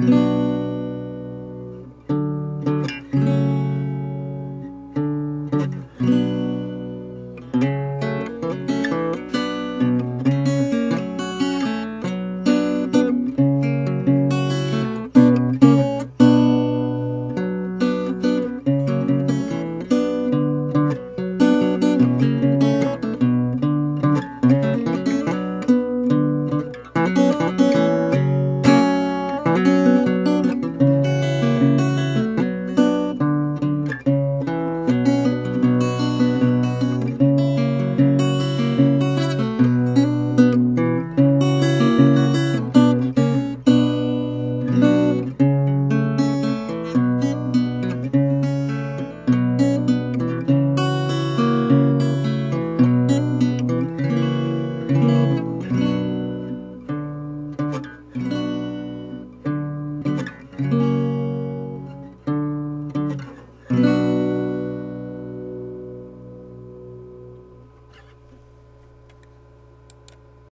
thank ừ. you Mm-hmm.